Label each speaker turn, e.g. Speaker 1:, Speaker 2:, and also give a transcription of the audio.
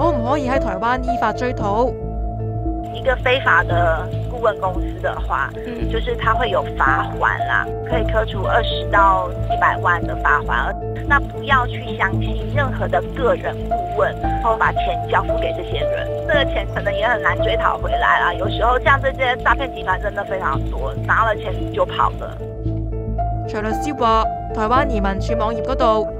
Speaker 1: 可
Speaker 2: 唔
Speaker 1: 可以喺台湾依法追讨？
Speaker 3: 一个非法的顾问公司的话，嗯，就是它会有罚款啦，可以扣除二十到一百万的罚款。那不要去相信任何的个人顾问，然后把钱交付给这些人，这个钱可能也很难追讨回来啦。有时候，像这些诈骗集团真的非常多，拿了钱就跑了。
Speaker 1: 徐律师话，台湾移民署网页嗰度。